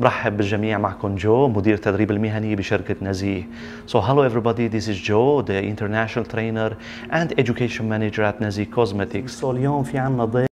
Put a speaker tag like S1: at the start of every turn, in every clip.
S1: برحب بالجميع معكم جو مدير التدريب المهني بشركة نزيه. So hello everybody, this is Joe, the international trainer and education manager at Nazi Cosmetics. So اليوم في عنا ضيف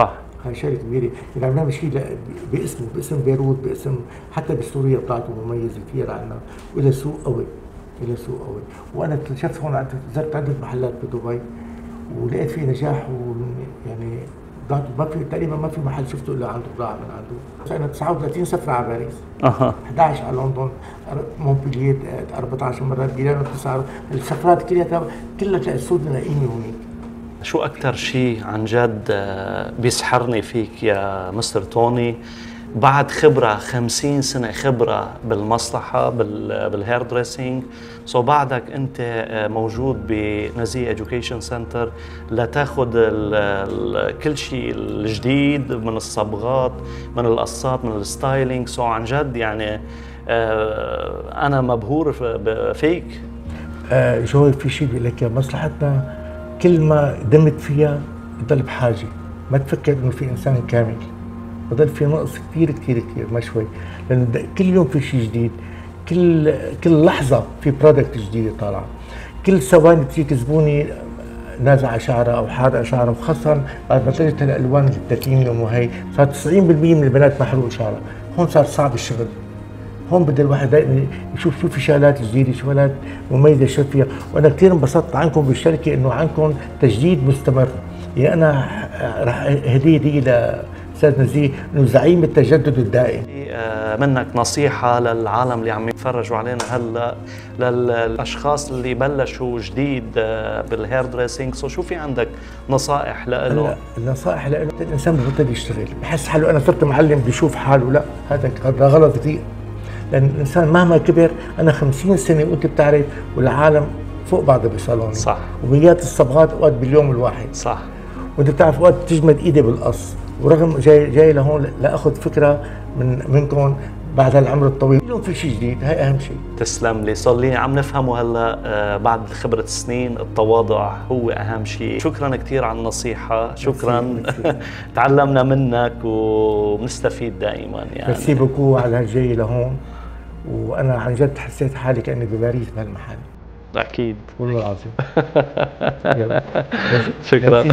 S1: صح.
S2: هاي شغله كبيره يعني عم نعمل شيء باسمه باسم بيروت باسم حتى بسوريا بتاعته مميز كثير عنا وله سوق قوي له سوق قوي. وأنا اكتشفت هون زرت عدة محلات بدبي ولقيت فيه نجاح و يعني ما في تقريبا ما في محل شفته إلا عنده بضاعه من عنده. أنا 39 سفرة على باريس.
S1: أها.
S2: 11 على لندن مونبلييه 14 مره ميلانو 9 السفرات كلها كلها السود لاقيني هونيك
S1: شو أكثر شيء عن جد آه، بيسحرني فيك يا مستر توني؟ بعد خبرة خمسين سنة خبرة بالمصلحة بال- بال hair dressing so بعدك أنت آه، موجود بنزيه education سنتر لتاخذ كل شيء الجديد من الصبغات من القصات من ال styling so عن جد يعني آه، أنا مبهور فيك.
S2: جو في شيء بيقول لك مصلحتنا؟ كل ما دمت فيها بضل بحاجة. ما تفكر إنه في إنسان كامل. بضل في نقص كثير كثير كثير ما شوي. لأنه كل يوم في شيء جديد. كل كل لحظة في product جديدة طالعة. كل ثواني تجيك زبوني نازعة شعرها أو حارقه شعرها وخاصة بعد ما طلعت الالوان ال 30 يوم وهي صار 90% من البنات محروق شعرها. هون صار صعب الشغل. هون بده الواحد دائما يشوف شو في شغلات جديدة شغلات مميزة شو فيها. وأنا كثير انبسطت عنكم بالشركة إنه عندكم تجديد مستمر. يعني أنا راح هديه دي لاستاذ نزيه إنه زعيم التجدد الدائم.
S1: آه، منك نصيحة للعالم اللي عم يتفرجوا علينا هلا للأشخاص اللي بلشوا جديد آه، بال hair dressing so شو في عندك نصائح
S2: هلا
S1: لهم؟
S2: النصائح لأنه الإنسان ببطل يشتغل. بحس حاله أنا صرت معلم بشوف حاله. لا هذا هذا غلط كثير لأن الإنسان مهما كبر أنا 50 سنة وأنت بتعرف والعالم فوق بعضها بصالوني
S1: صح.
S2: وميات الصبغات أوقات باليوم الواحد.
S1: صح.
S2: وأنت بتعرف وقت تجمد إيدي بالقص. ورغم جاي جاي لهون لاخذ فكرة من منكم بعد هالعمر الطويل. اليوم في شيء جديد هاي أهم شيء.
S1: تسلم لي. صار لي عم نفهمه هلا آه، بعد خبرة سنين التواضع هو أهم شيء. شكرا كثير على النصيحة. شكرا. تعلمنا منك وبنستفيد دائما يعني.
S2: ميرسي بوكو على هالجاي لهون. وأنا عن جد حسيت حالي كأني بباريس بهالمحل.
S1: أكيد.
S2: والله العظيم.
S1: شكرا.